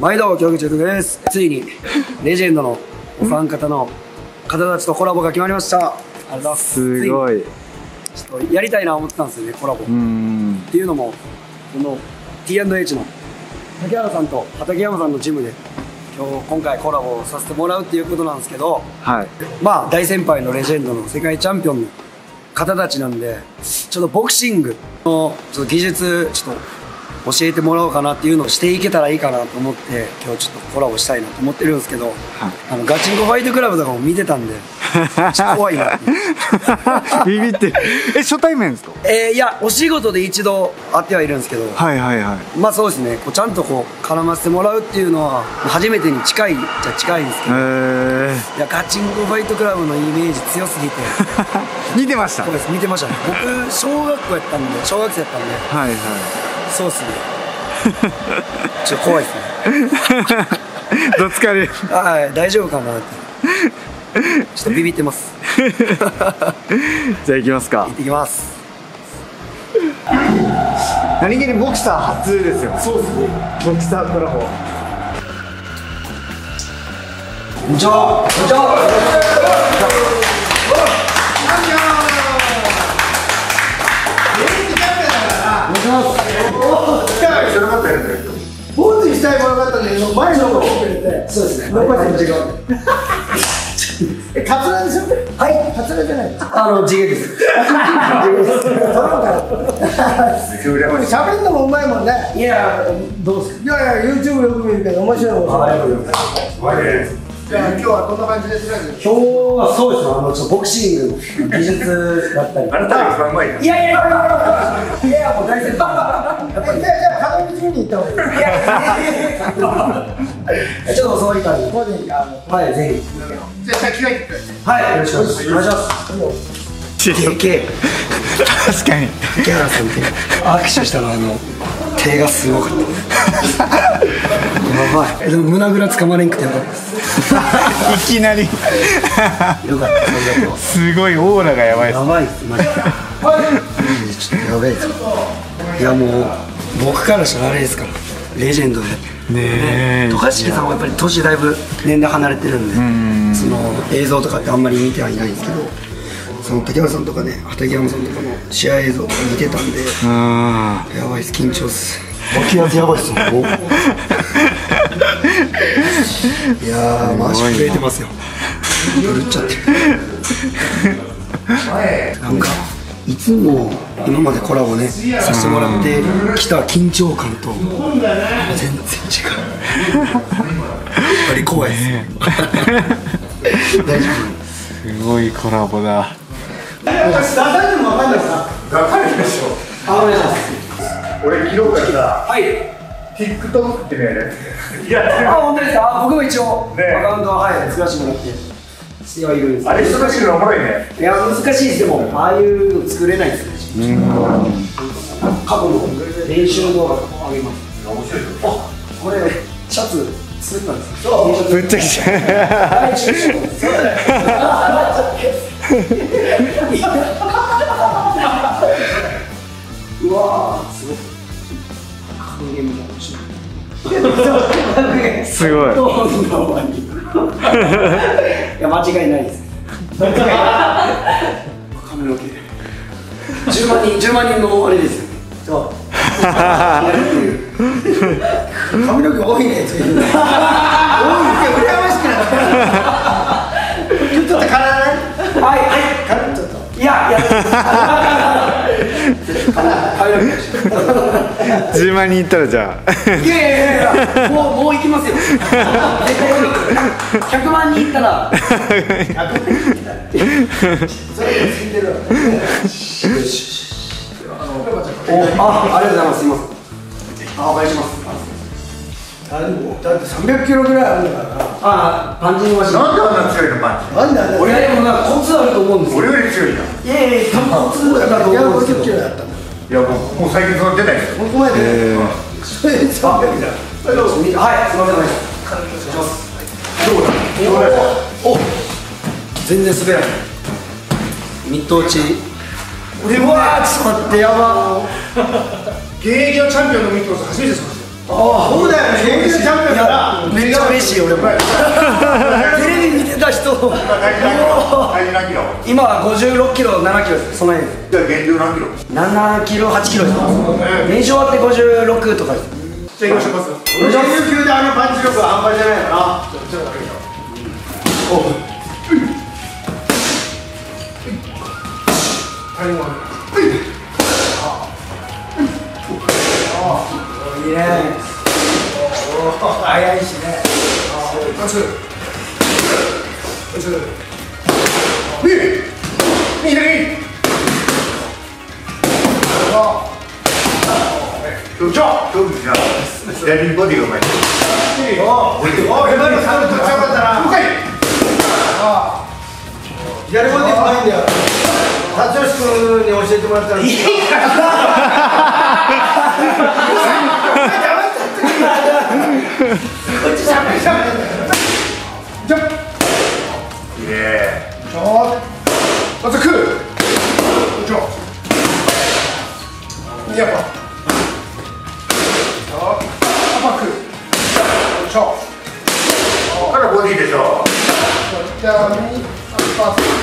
毎度京口徳です。ついに レジェンドのお三方の方たちとコラボが決まりました。ありがとうございます。すごい。ちょっとやりたいな思ってたんですよねコラボ、っていうのもこの T&H の竹原さんと畠山さんのジムで今日今回コラボをさせてもらうっていうことなんですけどはい。まあ大先輩のレジェンドの世界チャンピオンの方たちなんでちょっとボクシングのちょっと技術ちょっと教えてもらおうかなっていうのをしていけたらいいかなと思って今日ちょっとコラボしたいなと思ってるんですけど、あのガチンコファイトクラブとかも見てたんで 怖いなビビって。え初対面ですか？えーいやお仕事で一度会ってはいるんですけど、はいはいはい。まあそうですね。こうちゃんとこう絡ませてもらうっていうのは初めてに近いじゃ近いんですけえど、ー、いやガチンコファイトクラブのイメージ強すぎて。見てました。そうです見てました。ね僕小学校やったんで小学生やったんで。はいはいそうっすね。ちょっと怖いっすね。どつかれるはい大丈夫かなって。ちょっとビビってます。じゃあ行きますか。行ってきます。何気にボクサー初ですよそうですね。ボクサーコラボ。こんにちは。こんにちはポーズにしたいものがあったい物語の前の方が遅れて。そうですね。残りの時間えカツラでしょはい。カツラじゃない。あの地毛です地毛です。撮ろうか喋るのもうまいもんねいやどうすかいやいや YouTube よく見るけど面白い面白いじゃあ今日はこんな感じで今日はそうですねあのちょっとボクシングの技術だったり。あなたが一番うまいいやいやいやいやいやいやもう大じゃあじゃあに行った方がいい。いやいやいやちょっと教わりたい。ここであのはいぜひじゃあ着替えてくださいはいよろしくお願いします。確かに池原さんって握手したらあの手がすごかった。やばい。えでも胸ぐらつかまれんくてよかった。ですいきなり。よかったすごいオーラがやばいやばいっすマジで。ちょっとやばいですいやもう僕からしたらあれですから。レジェンドで。ねえ。渡嘉敷さんはやっぱり年だいぶ年齢離れてるんでその映像とかってあんまり見てはいないんですけどその竹原さんとかね畠山さんとかの試合映像とか見てたんでうーん。やばいっす緊張っす。脇汗やばいっすもん いやーマジ震えてますよ。震っちゃって。なんかいつも今までコラボねさせてもらってきた緊張感と全然違う。やっぱり怖いです。大 丈すごいコラボだ出されても分かんないさ夫あお願いします。俺昨日からはい。TikTok ってね。あ本当ですか？あ僕も一応ね。アカウントははい作らせてもらっているんです。あれ忙しいのおもろいね。いや難しいです。でもああいうの作れないですね。過去の練習動画とか上げます。面白いあこれシャツ作ったんですよ。T シャツ。ぶっちゃけ。ちゃは い うわーすごい。格言みたい。な面白いすごい。どんな終わり？いや間違いないです。髪の毛10万人10万人のあれです。よねそう。髪の毛多いね多いって羨ましくなった。ちょっと体ねはいはい軽くちょっといやいや髪の毛10万人いったらじゃあ。いやいやいやいやもうもう行きますよ。100万人いったらそれで死んでるあありがとうございますすいませんあお願いしますだって300キロぐらいあるんだから。あパンチングマシン。なんであんな強いのパンチなんであんな俺でもなコツあると思うんですよ。俺より強いじゃんいやいやコツだと思うんです150キけどロやったん。だいやもうもう最近その出ないですよ。ここまで？それで300じゃん。はいすみません。お願いしますどうだ？おお全然滑らない。ミット打ち。うわーちょっと待ってやば。現役のチャンピオンのミットス初めてしましそうだよね現役チャンピオンい。だからめっちゃ嬉しい俺もテレビ見てた人今体重何キロ今は56キロ7キロですその辺ですじゃあ減量何キロ7キロ8キロです練習終わって56とかですじゃあ行きましょうまず59級であのパンチ力は半端じゃないよなちょっとだけいいね早いしねそうそうですよ左にボディがうまいお今のサウンド強かったな左ボディうまいんだよ辰吉君に教えてもらったらいいい。いねまず食うちょやっぱアパクちょここからボディでしょじゃあ右アパ右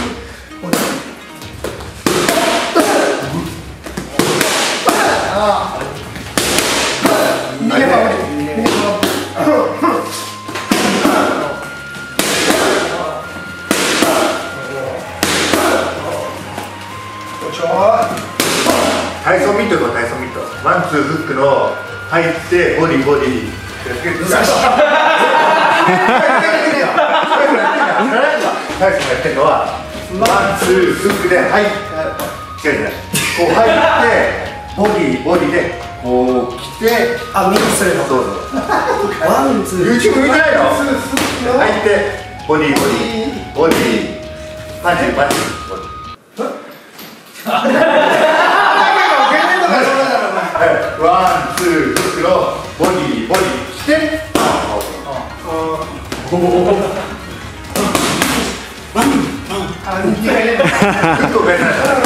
体操やってるのはワンツーフックで入って違う違うこう入ってボディボディでこう来てあミックスするの。そうそう。ワンツー YouTube 見てないの？入ってボディボディボディパンチパンチボディ。はい。ワンツーフックのボディボディ来て。フッ Ay,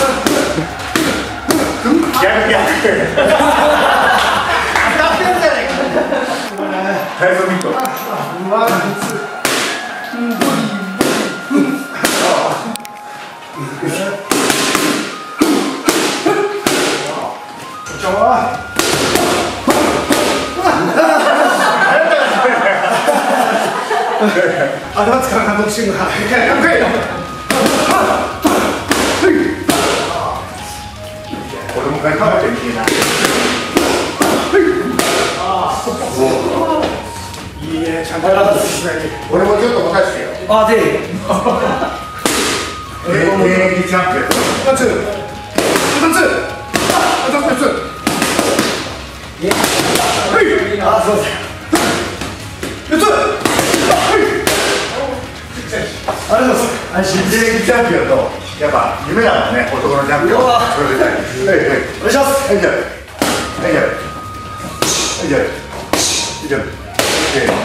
俺もちょっと持たせてよあで現役チャンピオン二つ二つ二つ二つはいあそうです。四つはいありがとうございます。安心現役チャンピオンとやっぱ夢だもんね男のチャンピオンはいはいお願いします。はいじゃあはいじゃあはいじゃあはいじゃ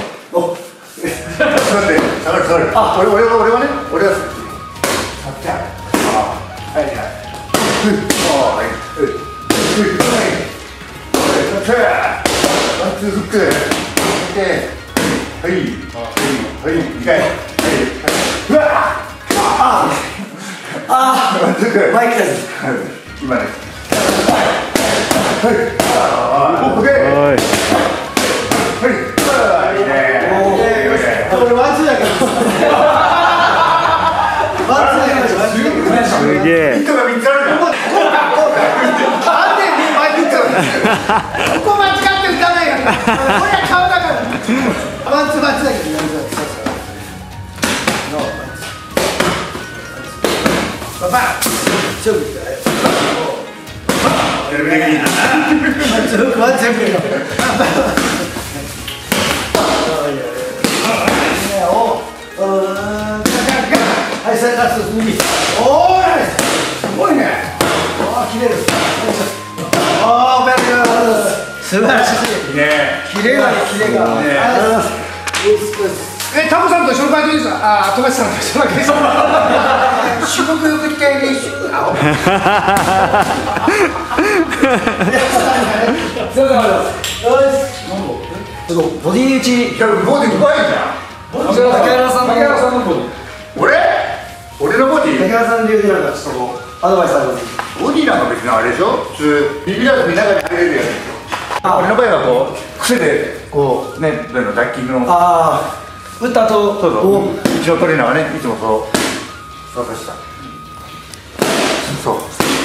あせーのお座って下がる下がる。あ。俺俺は俺はね俺は。さっちゃんあ。はいはい。はい。はい。さっちゃんワンツーフックではい。はい。はい。二回はい。うわあワンツーフックマイクです今ね。はい。ああ、オッケー。はい。はい。いいね。俺ワンツーだけどワンツーだけどすげえヒットが三つあるじゃん。なんでねマイクってここ間違って打たない。からこれは顔だからワンツーワンツだけどババン勝負だよテレビ的にな。ワンツーフックワンツー切れる。あー、 Very good。素晴らしい。ね。切れが、切れが。ねえ、タモさんと一緒のバイトです。あ、富樫さんと一緒のバイトです。仕事よく来て練習。あ、おす。いませんありがとうございます。よし。ちょっとボディ打ちいやボディうまいじゃん竹原さんの俺俺のボディ竹原さん流でなんかちょっとアドバイスあります。ボディなんか別にあれでしょ。普通ビビらずに中に入れるやつでしょ。俺の場合はこう癖でこうねどういうのダッキングのああ打った後そうそう。おうちのトレーナーはねいつもそうそうさしたそう。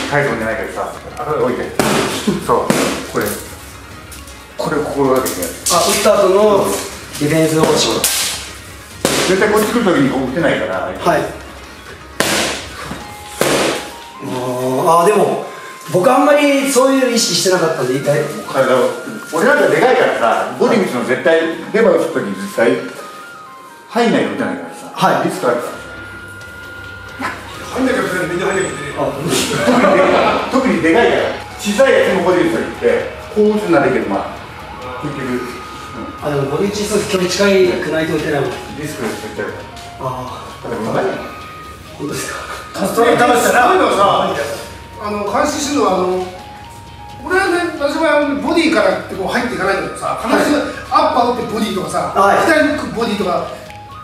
体操じゃないけどさあこれ置いて。そう。これ。これを心がけてあ打った後のディフェンスの仕事。絶対こっち来るときにこう打てないからはいああでも僕あんまりそういう意識してなかったんで一回体を。俺なんかでかいからさボディ打つの絶対レバー打つときに絶対入んないと打てないからさ、はい。リスクあるから。入んなきゃみんな入んなきゃいけない特にでかいから。小さいやつもボディ打つときってこう打つならいいけどまあ結局、あでもボディチす距離近いくないと打てないもん。うん、リスク絶対あるあだからうまい。あ本当ですか？ストレートそういうのはさあの監視するのはあの俺はね私はボディからってこう入っていかないけどさ。必ずアッパー打ってボディとかさ、はい。左フックボディとか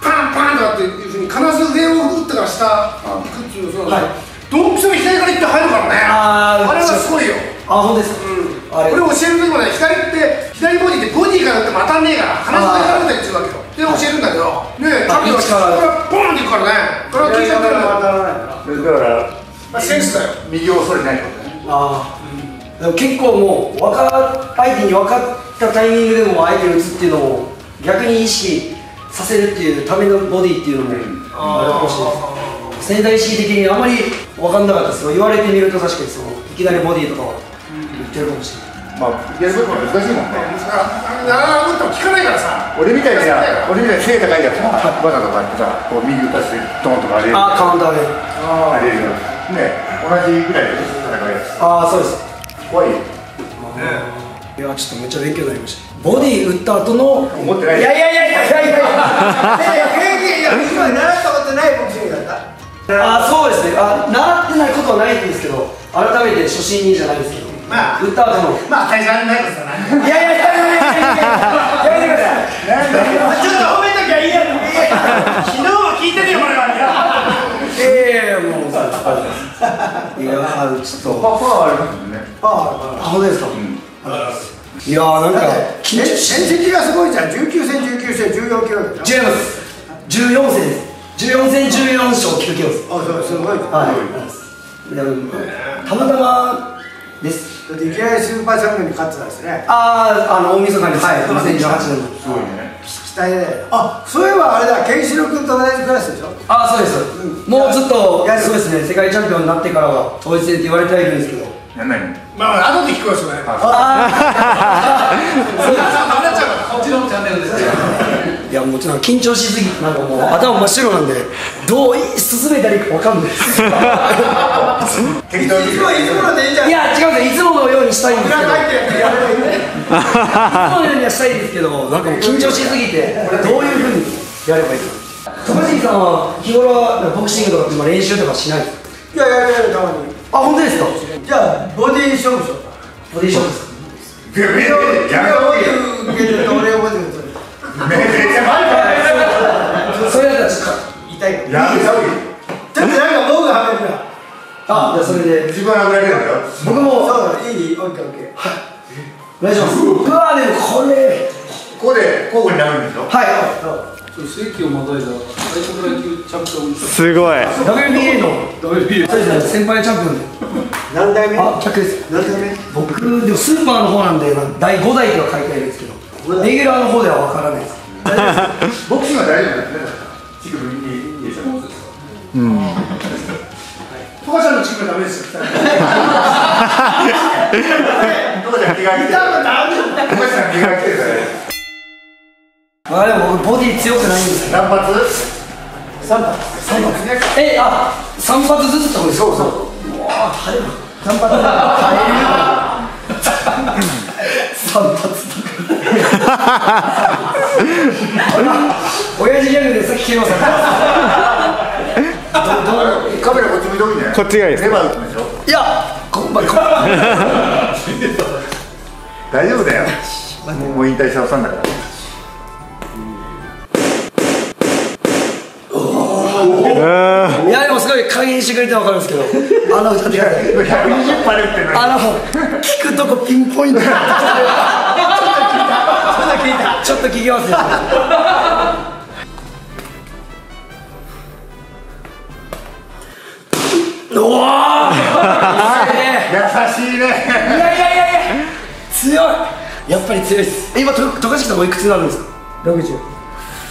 パンパンとかっていうふうに必ず上を打ってから下行くっていうその、はいドンピシャの左から行って入るからね。あーあれはすごいよ。あ本当です。かあれ。俺教える時もね左って左ボディってボディから打っても当たんねえから必ず上から打って言うわけよ。で教えるんだけど。ねえあタピオピッチからはこれポンっていくからね。これは聞いちゃってるんだよだからまあセンスだよ。右をそれないことね。ああ、でも結構もう分か相手に分かったタイミングでも相手に打つっていうのを逆に意識させるっていうためのボディっていうのもあるかもしれない。です潜在意識的にあまり分かんなかったです言われてみると確かにそのいきなりボディとかは言ってるかもしれないまあやることも難しいもんね。ああ打っても効かないからさ俺みたいにさ俺みたいに背高いやつがバカとかってさこう右打たせてドンとかあれるああカウンターであれるね同じぐらいで戦うやつああそうです怖いよいやちょっとめっちゃ勉強になりましたボディ打った後の思ってないいやいやいやいやいやいやいや今習ったことないボクシングだったあそうですねあ習ってないことはないんですけど改めて初心にじゃないですけどまあ打った後の。まあ大差ないことだな。いやいやいやいやいやいややめてくださいちょっと褒めときゃいいやろ昨日は聞いてるよ俺はええもういやあちょっとパワーあります。ねあ本当です。か、いやーなんか戦績がす。ごいじゃん19戦19戦14キロでしょ違います。14戦です。14戦14勝9キロです。あそうす。ごいはいでもたまたまです。だっていきなりスーパーチャンピオンに勝ってたんですね。あああの大晦日に。はい2018年の。すごいね。期待であそういえばあれだ。ケンシロウ君と同じクラスでしょ？あそうです、もうずっとやる。そうですね。世界チャンピオンになってからは統一戦って言われてはいるんですけど。やんないの？まあ後で聞くわそれ。ああ そう。なっちゃう。からこっちのチャンネルですいやもうちょっと緊張しすぎてなんかもう頭真っ白なんでどう進めたらいいか分かんないです。適当に。いつもいつものでいいじゃんいや違うんですよいつものようにしたいんですけど。いつものようにはしたいんですけどなんかもう緊張しすぎてどういうふうにやればいいか。さんは日頃はボクシングとかって今練習とかしないんですか？いややるやるたまにあ本当ですか？じゃあボディ勝負しようか。ボディショーですか？めめやめた方がいいよ受けると俺ボディ打つめめっちゃ前かそれだったらちょっと痛いからやめた方がいいちょっとなんか僕がはめるなあじゃあそれで。自分は殴られるんだよ。僕も。そうだいいオッケーオッケー。お願いします。うわ。でもこれ。ここで交互に殴るんでしょ？はい。世紀をまたいだ最初から級チャンピオンすごい。WBA の WBA 先輩チャンピオンで。何代目？あ客です。何代目？僕でもスーパーの方なんで第5代とは書いてあるんですけどレギュラーの方では分からないです。ボクシングは大丈夫ですね。チクブいいいいでしょトカちゃんのチームはダメですよどうじゃ気が来てるどうじゃ気が来てるあでも僕ボディ強くないんですよ。何発？3発。3発えあ三発ずつってことそうそう。うわ晴れる3発。入る3発。親父ギャグでさっき切りました カメラこっち向いておいね。こっちがいいです。レバー打つでしょ？いやこ、まあ、こ 大丈夫だよ。もう引退したおさんだから。いやでもすごい加減してくれて分かるんですけど。あの歌って120パレってあの聞くとこピンポイントちょっと聞いたちょっと聞きますよおお 優しいね。いやいやいやいや強い。やっぱり強いです。え今と渡嘉敷さんおいくつになるんですか？60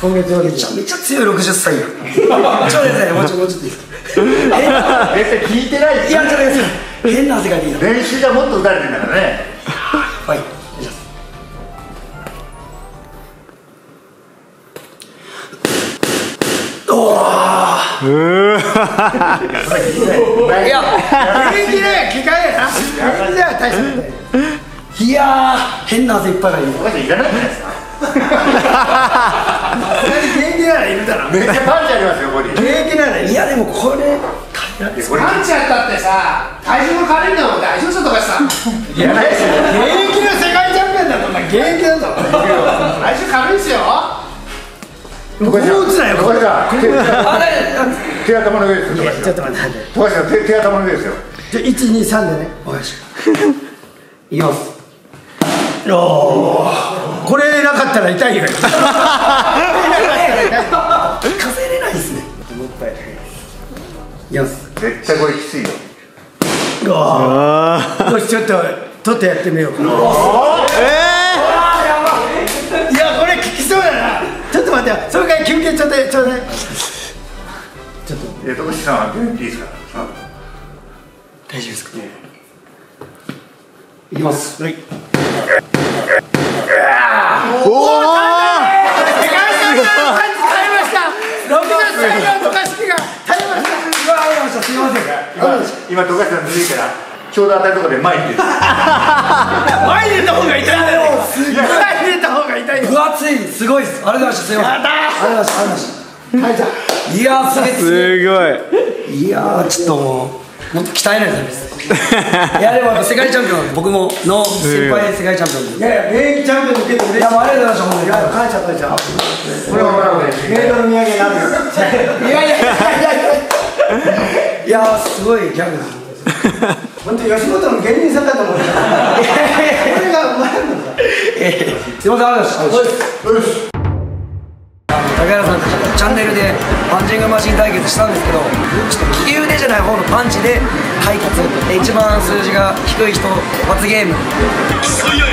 今月めちゃめちゃ強い60歳や ちょっとですね。もうちょもうちょっといいですか？絶対聞いてないいやちょっとです変な汗かいていいの練習じゃもっと打たれてんだからねいや元気ね機械やな全然大したいいやー変な汗いっぱいがいる。お母さんいらないじゃないです。か元気ならいるだろ。めっちゃパンチありますよここに。元気ならいやでもこれパンチやったってさ体重の変わるんだもん大丈夫そうとかさ。いやないですよ現役の世界チャンピオンだとお前現役だぞ。体重軽いっすよこう打つなよ。これさ手あれ手頭の上ですよ。ちょっと待って富樫さん手手頭の上ですよ。じゃあ123でね。お願いしいきます。これなかったら痛いよ。数えれないですね。いきます。絶対これきついよ。よしちょっと取ってやってみようかな。いや休憩ちょうだいちょうだいえ富樫さんは元気い。いですか大丈夫ですかいきますはい。すいません今今富樫さん抜いたらちょうど当たるところで前に出てる前に出た方が痛いんだよ前に出た方が痛いよ分厚い。すごいです。ありがとうございましたす。いませんありがとうございましたい。ましたはいじゃあいやーすげえすごい。いやーちょっともうもっと鍛えないとダメです。いやでも世界チャンピオン僕もの先輩世界チャンピオンでいやいや現役チャンピオンの受けて嬉しい。いやもうありがとうございました本当にいや感謝感謝これはもらメイドの土産になるよ。いやいやいやいやいや。いやーすごいギャグです本当吉本の芸人さんだと思うよ。これがうまいのさすいませんありがとうございました高原さんとチャンネルでパンチングマシン対決したんですけどちょっと利き腕じゃない方のパンチで対決で一番数字が低い人罰ゲーム競い合え